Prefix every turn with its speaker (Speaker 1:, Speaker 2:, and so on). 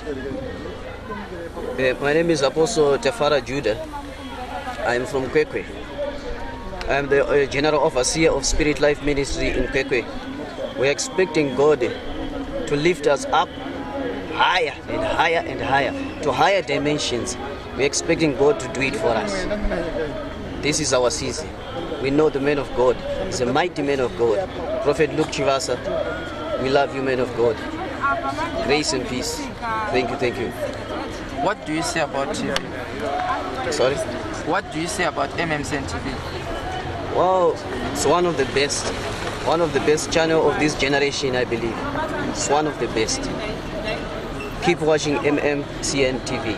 Speaker 1: Uh, my name is Apostle Tefara Judah. I am from Kwekwe. I am the uh, General Overseer of Spirit Life Ministry in Kwekwe. We are expecting God to lift us up higher and higher and higher to higher dimensions. We are expecting God to do it for us. This is our season. We know the man of God. He's a mighty man of God. Prophet Luke Chivasa. We love you, man of God. Grace and peace. Thank you, thank you.
Speaker 2: What do you say about TV?
Speaker 1: Sorry?
Speaker 2: What do you say about MMCN TV?
Speaker 1: Wow, it's one of the best. One of the best channel of this generation, I believe. It's one of the best. Keep watching MMCN TV.